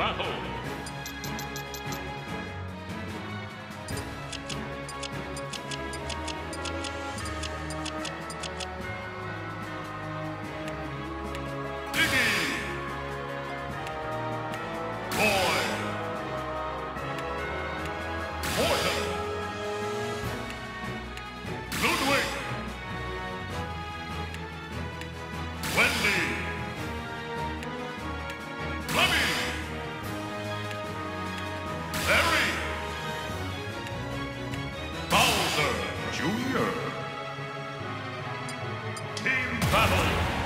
battle. Larry. Bowser Jr. Team Battle.